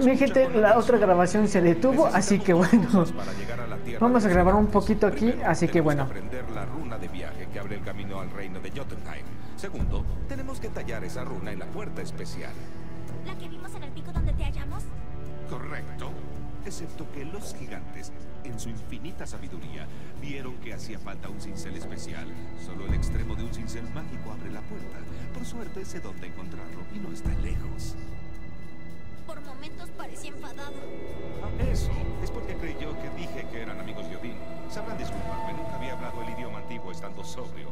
mi gente, la otra grabación se detuvo, así que bueno, vamos a grabar un poquito aquí, así que bueno. aprender la runa de viaje que abre el camino al reino de Jotunheim. Segundo, tenemos que tallar esa runa en la puerta especial. ¿La que vimos en el pico donde te hallamos? Correcto. Excepto que los gigantes, en su infinita sabiduría, vieron que hacía falta un cincel especial. Solo el extremo de un cincel mágico abre la puerta. Por suerte sé dónde encontrarlo y no está lejos. Por momentos parecía enfadado. Ah, Eso es porque creyó que dije que eran amigos de Odín. Sabrán disculparme, nunca había hablado el idioma antiguo estando sobrio.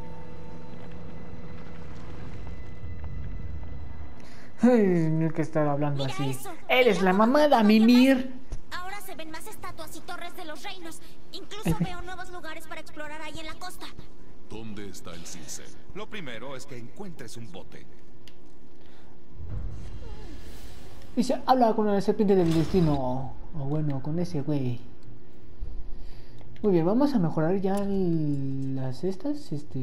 Ay, no hay que estar hablando Mira así. eso, Eres la mamada, Mimir. Ahora se ven más estatuas y torres de los reinos. Incluso veo nuevos lugares para explorar ahí en la costa. ¿Dónde está el cincel? Lo primero es que encuentres un bote. Dice, habla con la serpiente del destino. O bueno, con ese güey. Muy bien, vamos a mejorar ya el- las estas. Este.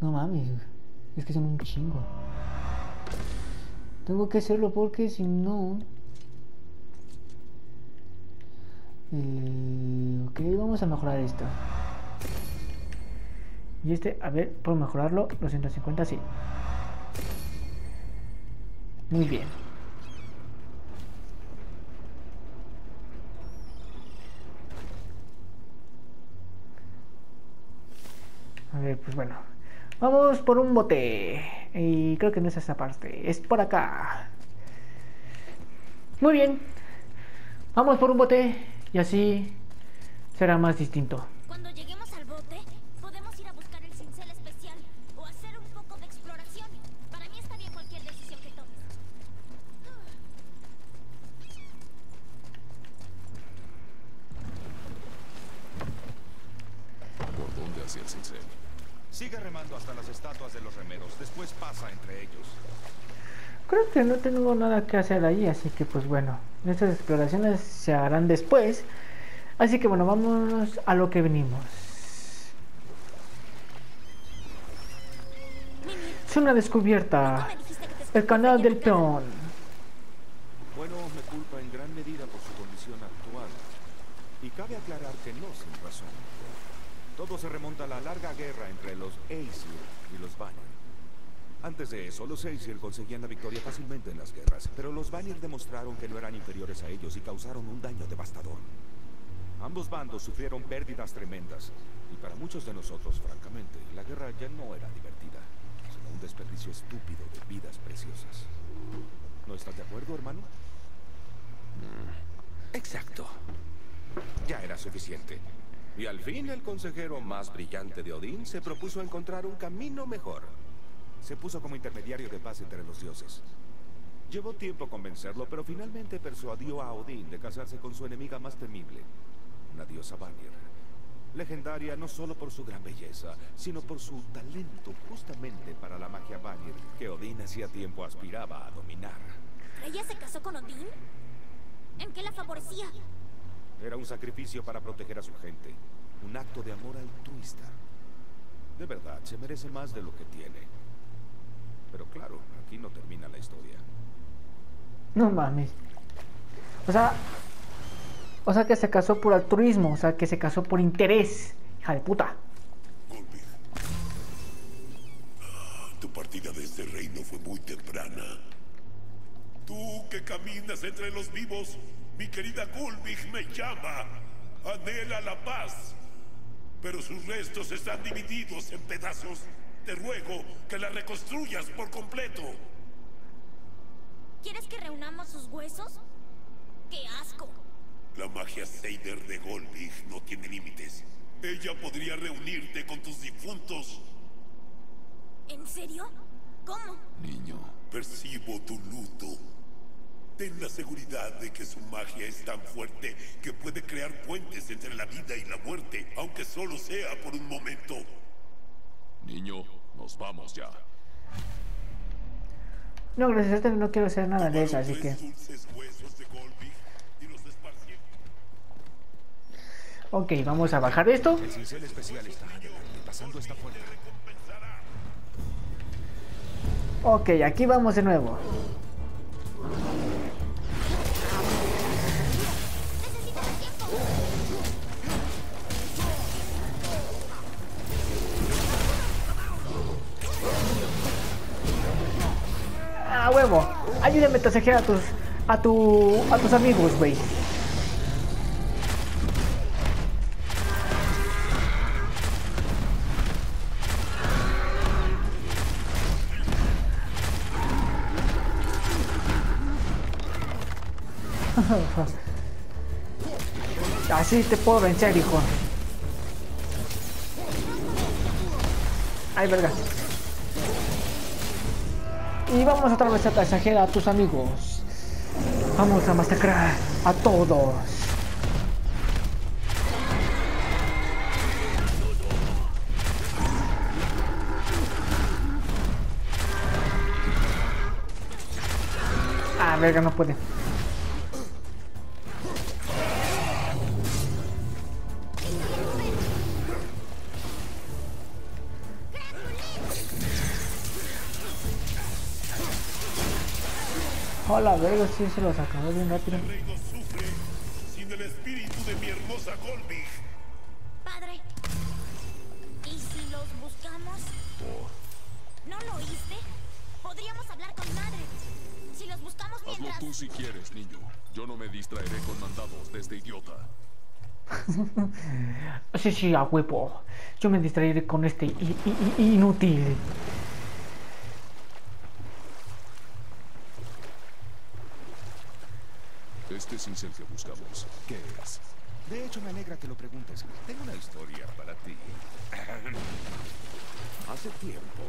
No mames. Es que son un chingo. Tengo que hacerlo porque si no. Eh, ok, vamos a mejorar esto. Y este, a ver, ¿puedo mejorarlo? 250, sí. Muy bien. A ver, pues bueno. Vamos por un bote. Y creo que no es esa parte. Es por acá. Muy bien. Vamos por un bote. Y así será más distinto. Hasta las estatuas de los remeros, después pasa entre ellos. Creo que no tengo nada que hacer ahí, así que pues bueno, estas exploraciones se harán después. Así que bueno, vamos a lo que venimos. Es una ¿tú descubierta. El canal del peón. Bueno, me culpa en gran medida por su condición actual. Y cabe aclarar que no sin razón. Todo se remonta a la larga guerra entre los Aesir y los Vanir. Antes de eso, los Aesir conseguían la victoria fácilmente en las guerras, pero los Vanir demostraron que no eran inferiores a ellos y causaron un daño devastador. Ambos bandos sufrieron pérdidas tremendas, y para muchos de nosotros, francamente, la guerra ya no era divertida, sino un desperdicio estúpido de vidas preciosas. ¿No estás de acuerdo, hermano? Exacto. Ya era suficiente. Y al fin el consejero más brillante de Odín se propuso encontrar un camino mejor. Se puso como intermediario de paz entre los dioses. Llevó tiempo convencerlo, pero finalmente persuadió a Odín de casarse con su enemiga más temible, una diosa Vanir. Legendaria no solo por su gran belleza, sino por su talento justamente para la magia Vanir que Odín hacía tiempo aspiraba a dominar. ¿Ella se casó con Odín? ¿En qué la favorecía? Era un sacrificio para proteger a su gente. Un acto de amor altruista. De verdad, se merece más de lo que tiene. Pero claro, aquí no termina la historia. No mames. O sea, o sea que se casó por altruismo, o sea que se casó por interés. Hija de puta. Ah, tu partida de este reino fue muy temprana. Tú que caminas entre los vivos, mi querida Gulbig me llama. Anhela la paz. Pero sus restos están divididos en pedazos. Te ruego que la reconstruyas por completo. ¿Quieres que reunamos sus huesos? ¡Qué asco! La magia Seider de Golbig no tiene límites. Ella podría reunirte con tus difuntos. ¿En serio? ¿Cómo? Niño, Percibo tu luto. Ten la seguridad de que su magia es tan fuerte que puede crear puentes entre la vida y la muerte, aunque solo sea por un momento. niño, nos vamos ya. No, gracias, este no quiero hacer nada de eso, así que. Ok, vamos a bajar esto. El cincel especial está adelante, pasando esta puerta. Ok, aquí vamos de nuevo. Ayúdame a tasajear a tus, a tu, a tus amigos, güey. Así te puedo vencer, hijo. Ay, verga. Y vamos otra vez a tasajear a tus amigos. Vamos a masacrar a todos. Ah, verga, no puede. Hola, verga, sí se los acabó bien rápido. El reino sufre sin el espíritu de mi hermosa. Padre. ¿Y si los buscamos? ¿No lo oíste? Podríamos hablar con madre. Si los buscamos Hazlo mientras... tú si quieres, niño. Yo no me distraeré con mandados de este idiota. Sí, sí, a huevo. Yo me distraeré con este i- i- i- inútil. Este cincel que buscamos, ¿qué es? De hecho, me alegra que lo preguntes. Tengo una historia para ti. Hace tiempo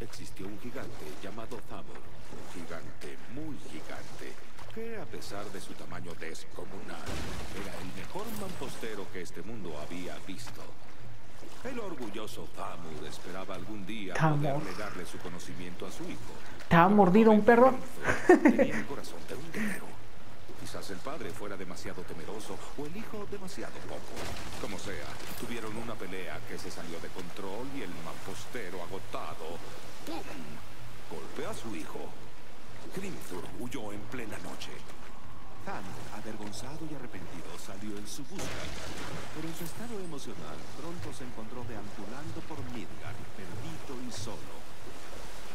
existió un gigante llamado Thamur. Un gigante muy gigante que, a pesar de su tamaño descomunal, era el mejor mampostero que este mundo había visto. El orgulloso Thamur esperaba algún día Thamur. poder legarle su conocimiento a su hijo. ¿Te ha mordido un perro? Tenía el corazón de un guerrero. Quizás el padre fuera demasiado temeroso o el hijo demasiado poco. Como sea, tuvieron una pelea que se salió de control y el mampostero agotado golpeó a su hijo. Grimthur huyó en plena noche. Tham, avergonzado y arrepentido, salió en su busca. Pero en su estado emocional, pronto se encontró deambulando por Midgard, perdido y solo.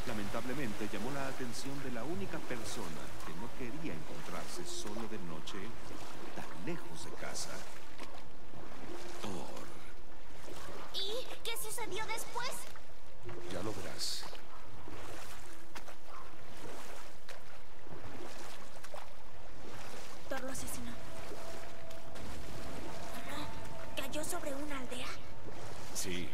Lamentablemente llamó la atención de la única persona que no quería encontrarse solo de noche tan lejos de casa. Thor. ¿Y qué sucedió después? Ya lo verás. Thor lo asesinó. ¿Cayó sobre una aldea? Sí.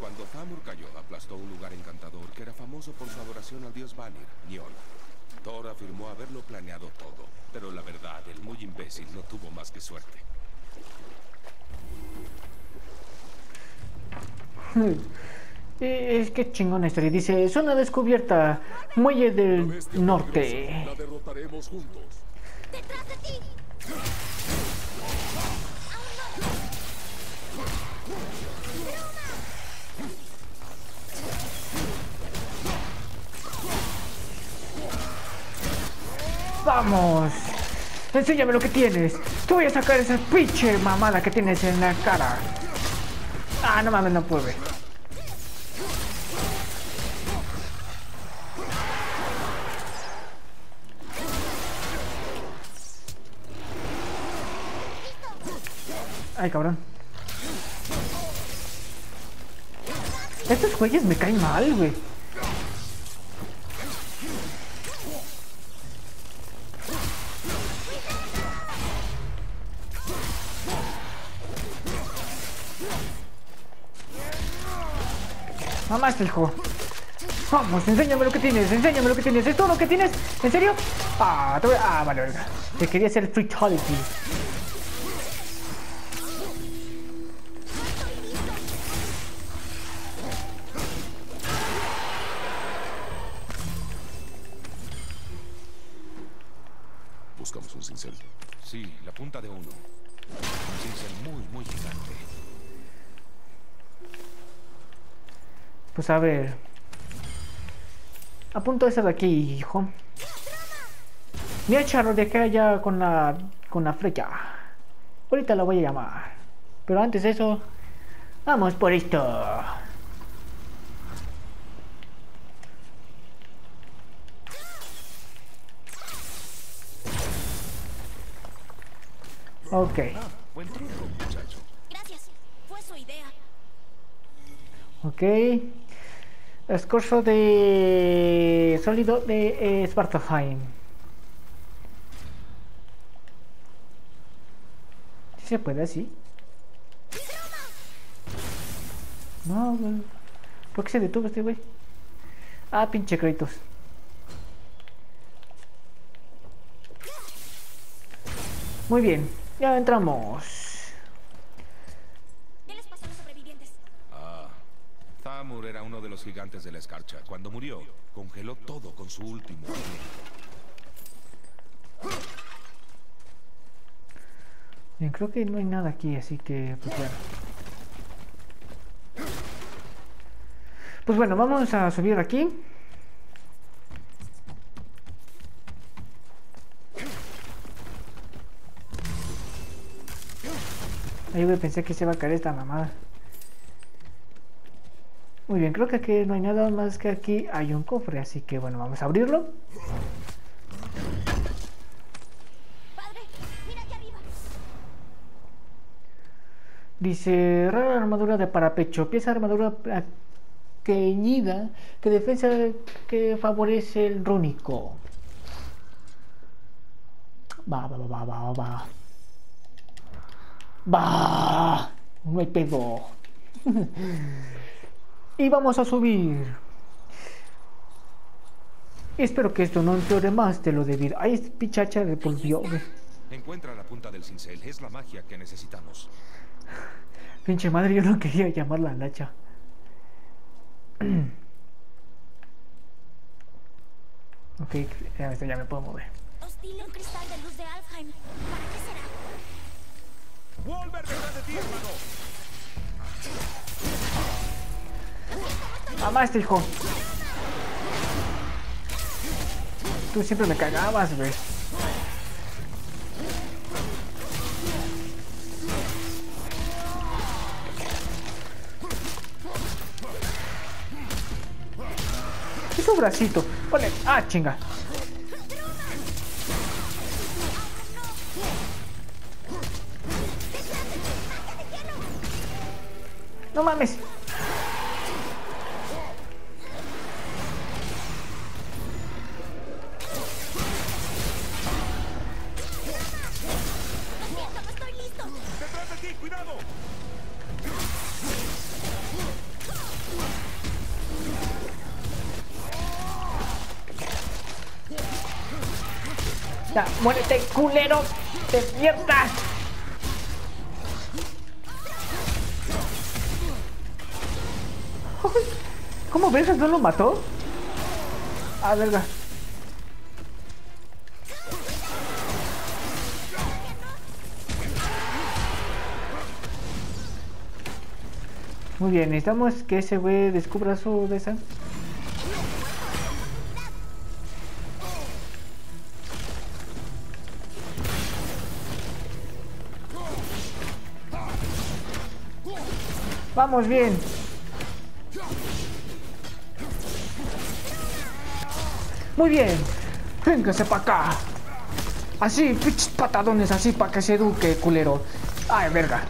Cuando Thamur cayó, aplastó un lugar encantador que era famoso por su adoración al dios Vanir, Njord. Thor afirmó haberlo planeado todo, pero la verdad, el muy imbécil no tuvo más que suerte. Eh, Es que chingona historia. Dice, zona descubierta, muelle del peligrosa, norte. La derrotaremos juntos. ¡Detrás de ti! ¡Vamos! Enséñame lo que tienes. Te voy a sacar esa pinche mamada que tienes en la cara. Ah, no mames, no puede. Ay, cabrón. Estos güeyes me caen mal, güey. El juego. Vamos, enséñame lo que tienes, enséñame lo que tienes. ¿Es todo lo que tienes? ¿En serio? Ah, te voy a- Ah, vale. Te quería hacer Fatality. Buscamos un cincel. Sí, la punta de uno. Un cincel muy, muy gigante. Pues a ver. Apunto esa de aquí, hijo. Mira, charro, de acá ya con la, con la flecha. Ahorita la voy a llamar. Pero antes de eso, vamos por esto. Ok. buen Gracias. Fue su idea. Ok. Escorzo de sólido de eh, Svartalfheim. ¿Sí se puede así? No, güey. ¿Por qué se detuvo este güey? Ah, pinche Kratos. Muy bien, ya entramos. Gigantes de la escarcha. Cuando murió, congeló todo con su último aliento. Bien, creo que no hay nada aquí, así que pues bueno. Pues vamos a subir aquí. Ahí güey, pensé que se iba a caer esta mamada. Muy bien, creo que aquí no hay nada más que aquí hay un cofre, así que bueno, vamos a abrirlo. Padre, mira aquí arriba. Dice, rara armadura de parapecho, pieza de armadura pequeñida que defensa que favorece el rúnico. Va, va, va, va, va, va. Va, no hay pedo. y vamos a subir. Espero que esto no empeore más de lo debido. Ay, este pichacha de güey. Encuentra la punta del cincel. Es la magia que necesitamos. Pinche madre, yo no quería llamarla Nacha. ok, ya, esto ya me puedo mover. Hostil un cristal de luz de Alfheim. ¿Para qué será? ¡Wolver detrás de ti, hermano! Mamá, este hijo. Tú siempre me cagabas, güey. ¿Qué es su bracito? Ponle. Ah, chinga. Muérete, culero. Despierta. ¿Cómo ves? ¿No lo mató? Ah, verga. Muy bien, necesitamos que ese güey descubra su de. Vamos bien. Muy bien. Véngase para acá. Así, pinches patadones, así para que se eduque, culero. Ay, verga.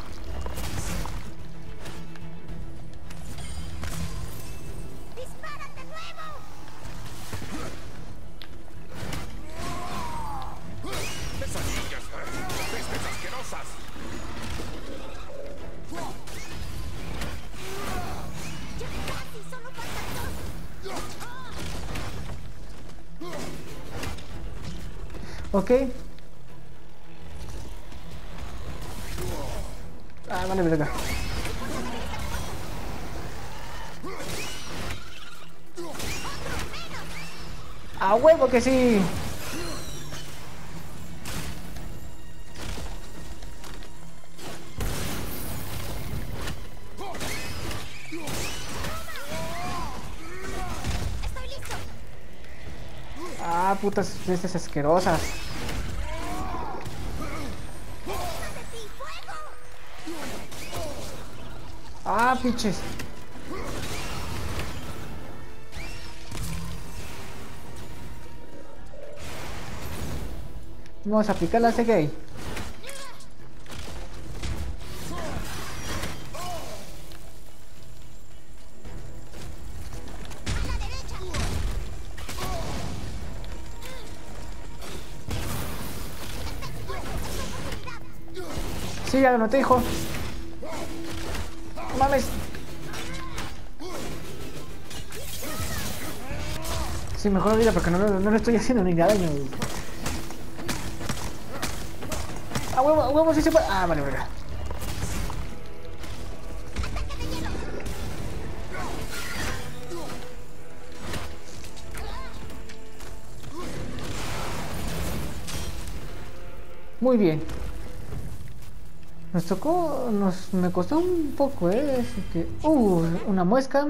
Ok. Ah, vale, verga. A huevo que sí. Putas bestias asquerosas. Ah, pinches. Vamos a aplicar la gay. Sí, ya lo noté, hijo. No. Sí, mejor olvida porque no, no, no le estoy haciendo ni daño. A huevo, a huevo, sí se puede. Ah, vale, vale. Muy bien. Nos tocó, nos, me costó un poco, ¿eh? Que, uh, una muesca.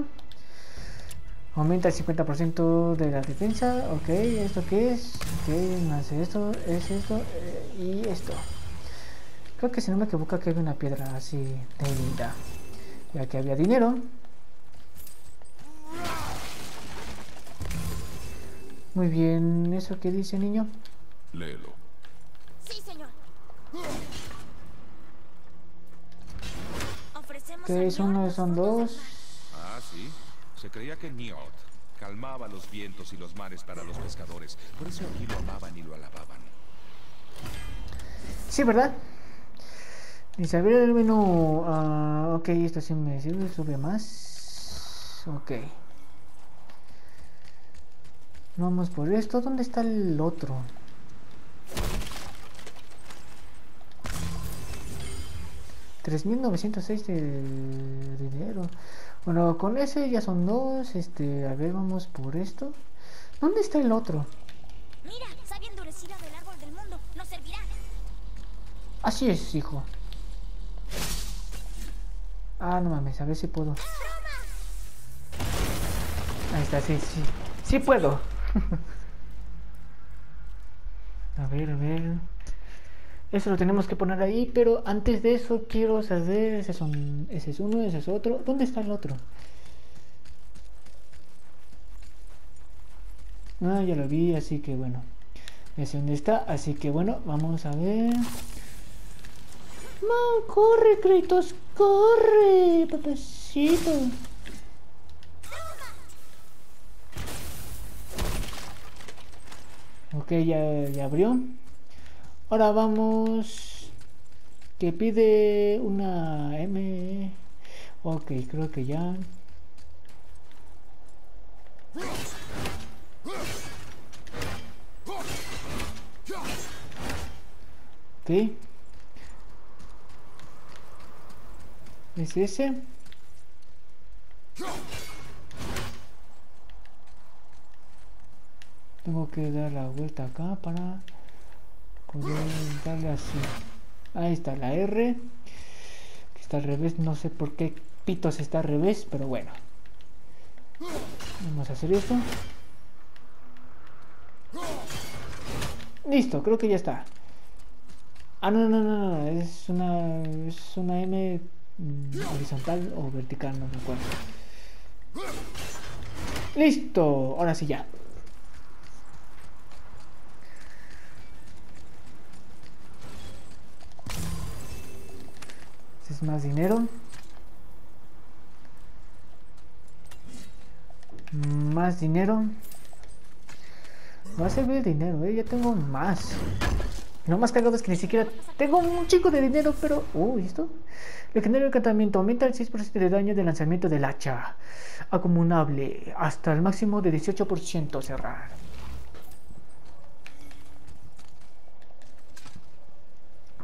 Aumenta el 50% de la defensa. Ok, ¿esto qué es? Ok, más esto, es esto eh, y esto. Creo que si no me equivoco que hay una piedra así de. Ya que había dinero. Muy bien, ¿eso qué dice niño? Léelo. Sí, señor. A es uno, son dos. Ah, sí. Se creía que Njord calmaba los vientos y los mares para los pescadores. Por eso aquí lo amaban y lo alababan. Sí, ¿verdad? Ver el menú. ah, ok, esto sí me sirve, sube más. Ok. Vamos por esto. ¿Dónde está el otro? $3.906 de dinero. Bueno, con ese ya son dos. Este, a ver, vamos por esto. ¿Dónde está el otro? Mira, savia endurecida del árbol del mundo. Nos servirá. Así es, hijo. Ah, no mames, a ver si puedo. Ahí está, sí, sí. Sí puedo. a ver, a ver. Eso lo tenemos que poner ahí, pero antes de eso quiero saber, ese, son, ese es uno, ese es otro. ¿Dónde está el otro? Ah, ya lo vi, así que bueno. Ya sé dónde está, así que bueno, vamos a ver. No, corre, Kratos, corre, papacito. Ok, ya, ya abrió. Ahora vamos. Que pide una M. Ok, creo que ya. Ok. ¿Es ese? Tengo que dar la vuelta acá para. Ahí está la R. Que está al revés. No sé por qué pitos está al revés, pero bueno. Vamos a hacer esto. Listo, creo que ya está. Ah, no, no, no, no, es una, es una M horizontal o vertical, no me acuerdo. Listo, ahora sí ya. Más dinero. Más dinero. Va a servir el dinero, eh. Ya tengo más. Lo más cagado es que ni siquiera tengo un chico de dinero, pero... Uy, ¿esto? Legendario encantamiento. Aumenta el 6% de daño de lanzamiento del hacha. Acumulable. Hasta el máximo de 18% cerrar.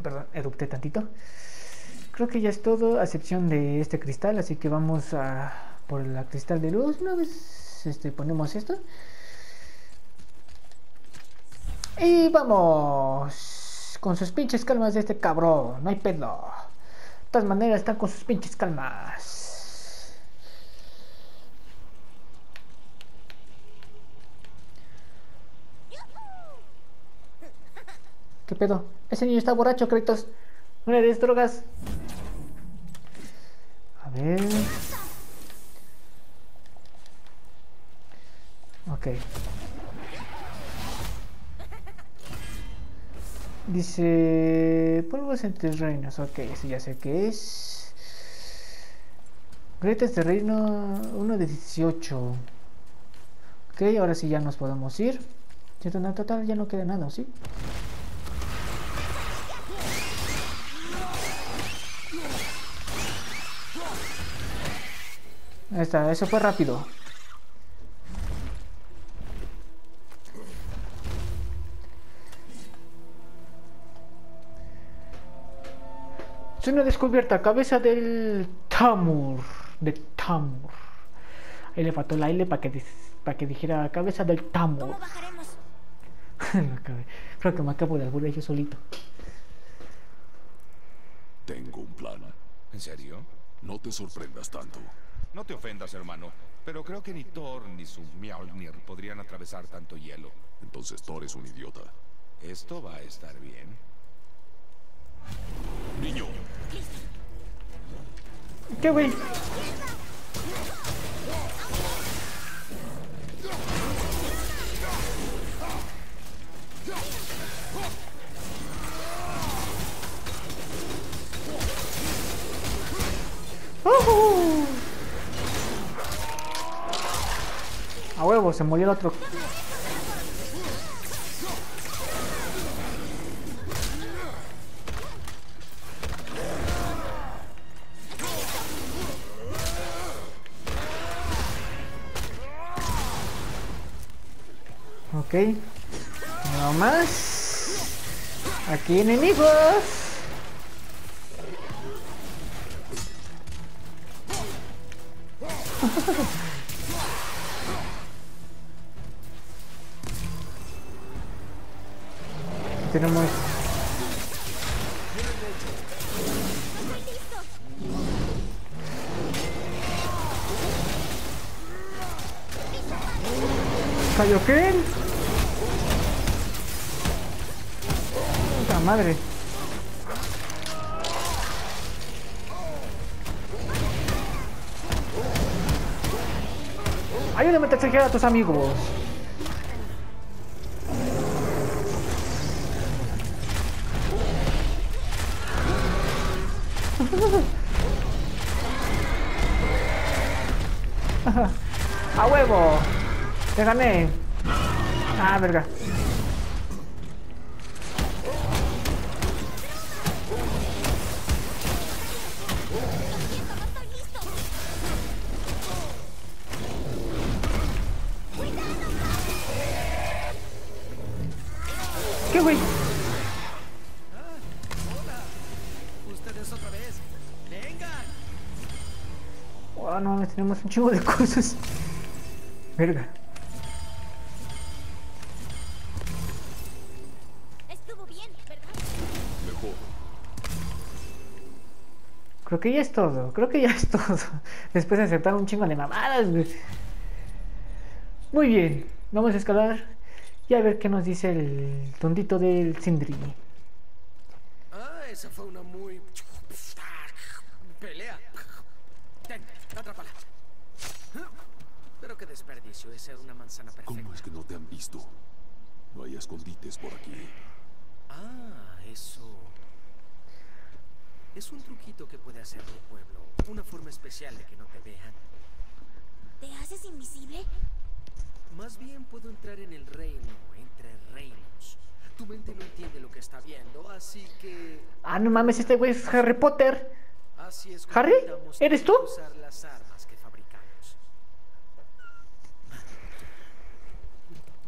Perdón, erupté tantito. Creo que ya es todo, a excepción de este cristal. Así que vamos a por la cristal de luz. Una vez este, ponemos esto. Y vamos con sus pinches calmas de este cabrón. No hay pedo. De todas maneras están con sus pinches calmas. ¿Qué pedo? Ese niño está borracho, Kratos. Le des drogas. Ver. Ok. Dice polvos entre reinos. Ok, eso ya sé qué es. Grietas de reino 1 de 18. Ok, ahora sí ya nos podemos ir. En total ya no queda nada, ¿sí? Ahí está, eso fue rápido. Zona descubierta, cabeza del Tamur. De Tamur. Ahí le faltó la L para que, dis- para que dijera cabeza del Tamur. Creo que me acabo de alburar yo solito. Tengo un plan. ¿En serio? No te sorprendas tanto. No te ofendas, hermano, pero creo que ni Thor ni su Mjolnir podrían atravesar tanto hielo. Entonces Thor es un idiota. Esto va a estar bien. Niño, ¿Qué güey? ¡Ujú! A huevo, se murió el otro. Ok. No más. Aquí enemigos. Tenemos. Kaioken. Puta madre. Ayúdame a proteger a tus amigos. ¡Te gané! ¡Ah, verga! ¿Qué güey? Vengan. Oh, no, tenemos un chingo de cosas. Verga. Que ya es todo. Creo que ya es todo. Después de aceptar un chingo de mamadas, güey. Muy bien. Vamos a escalar y a ver qué nos dice el tontito del Sindri. Ah, esa fue una muy pelea. Ten, atrápala. Pero qué desperdicio, esa era una manzana perfecta. ¿Cómo es que no te han visto? No hay escondites por aquí. Ah, eso. Es un truquito que puede hacer mi pueblo. Una forma especial de que no te vean. ¿Te haces invisible? Más bien puedo entrar en el reino, entre reinos. Tu mente no entiende lo que está viendo, así que Ah, no mames, este güey es Harry Potter. así es como ¿Harry? ¿Eres tú? usar las armas que fabricamos.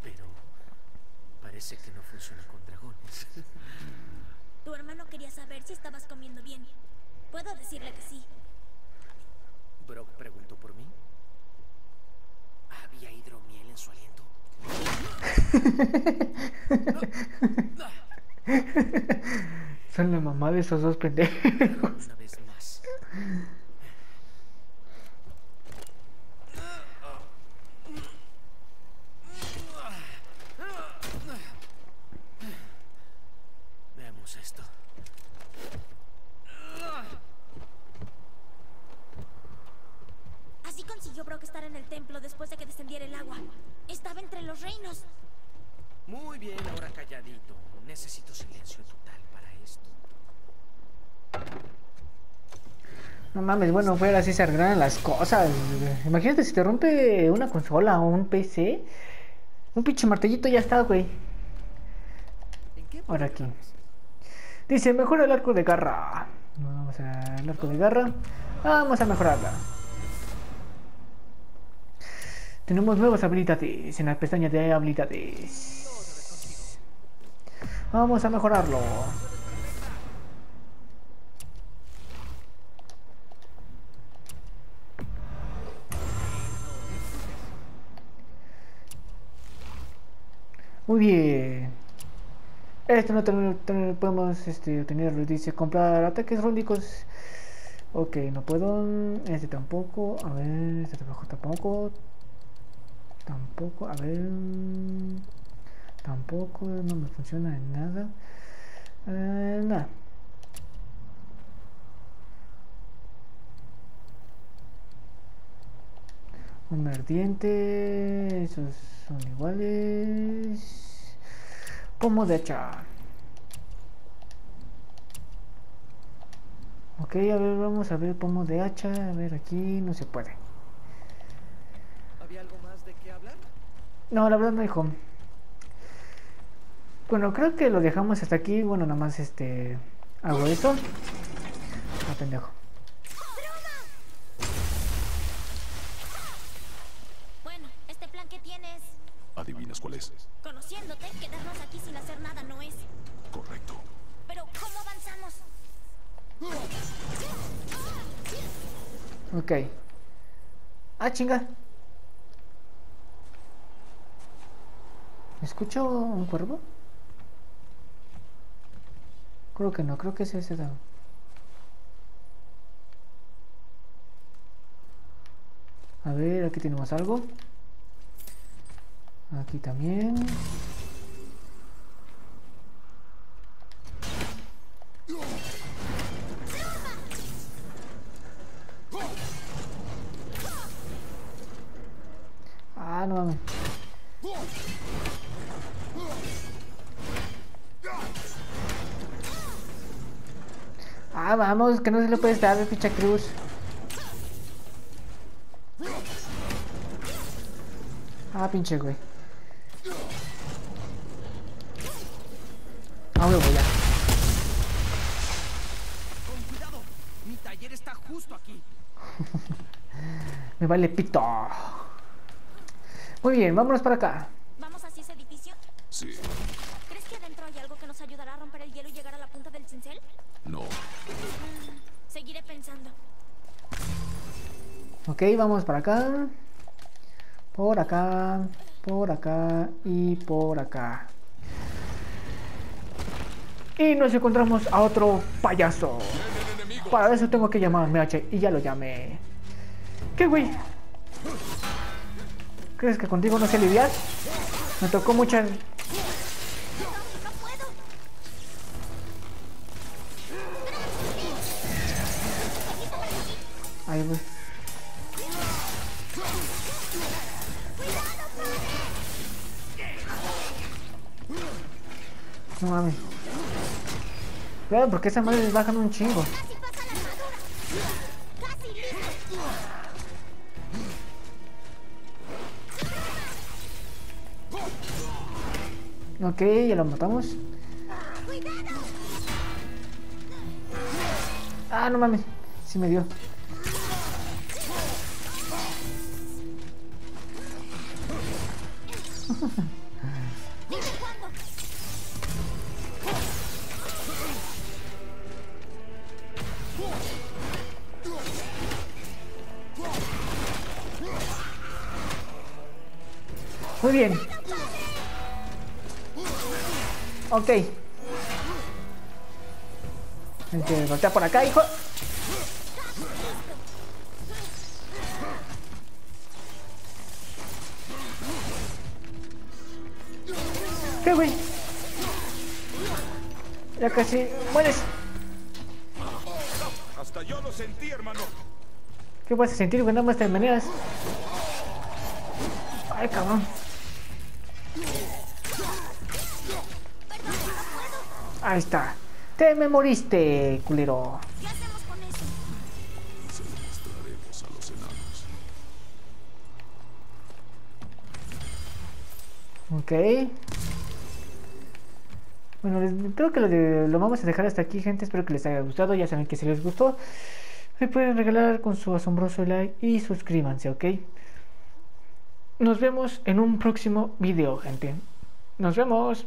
Pero parece que no funciona con dragones. Tu hermano quería saber si estabas comiendo bien. Puedo decirle que sí. Brock preguntó por mí. ¿Había hidromiel en su aliento? Son la mamá de esos dos pendejos. Una vez más. Veamos esto. Así consiguió Brock estar en el templo después de que descendiera el agua. Estaba entre los reinos. Muy bien, ahora calladito. Necesito silencio total para esto. No mames, bueno, fuera así se arreglan las cosas. Imagínate si te rompe una consola o un PC. Un pinche martillito ya está, güey. ¿En qué Ahora aquí. Dice, mejora el arco de garra. Vamos a el arco de garra. Vamos a mejorarla. Tenemos nuevas habilidades en la pestaña de habilidades. Vamos a mejorarlo. Muy bien. Esto no podemos este, obtenerlo. Dice comprar ataques rúnicos. Ok, no puedo. Este tampoco. A ver, este tampoco. Tampoco. Tampoco. A ver. Tampoco. No me funciona en nada. Eh, nada. Un ardiente. Esos son iguales. Pomo de hacha. Ok, a ver, vamos a ver pomo de hacha. A ver, aquí no se puede. ¿Había algo más de qué hablar? No, la verdad no dijo. Bueno, creo que lo dejamos hasta aquí. Bueno, nada más este. Hago esto. Ah, pendejo. ¿Adivinas cuál es? conociéndote, quedarnos aquí sin hacer nada no es. Correcto. Pero, ¿cómo avanzamos? Ok. Ah, chinga. ¿Escucho un cuervo? Creo que no, creo que es ese dado. A ver, aquí tenemos algo. Aquí también. Ah, no. Ah, vamos, que no se le puede estar de ficha cruz. Ah, pinche güey. Ah, huevo, ya. Con cuidado. Mi taller está justo aquí. Me vale pito. Muy bien, vámonos para acá. ¿Vamos hacia ese edificio? Sí. ¿Crees que adentro hay algo que nos ayudará a romper el hielo y llegar a la punta del cincel? No. Seguiré pensando. Ok, vamos para acá. Por acá, por acá y por acá. Y nos encontramos a otro payaso. Para eso tengo que llamarme H y ya lo llamé. ¿Qué güey? ¿Crees que contigo no sé lidiar? Me tocó mucha... No puedo. Ahí voy. No mames. Claro, porque esa madre les bajan un chingo. Ok, ya lo matamos. Ah, no mames. Sí me dio. Este, voltea por acá, hijo. ¿Qué, güey? Ya casi mueres. Hasta yo lo sentí, hermano. ¿Qué vas a sentir, güey? Nada más te maneras. Ay, cabrón. Ahí está. Te me moriste, culero. ¿Qué hacemos con eso? Se lo mostraremos a los enanos. Ok. Bueno, les- creo que lo, de- lo vamos a dejar hasta aquí, gente. Espero que les haya gustado. Ya saben que si les gustó, me pueden regalar con su asombroso like y suscríbanse, ¿ok? nos vemos en un próximo video, gente. Nos vemos.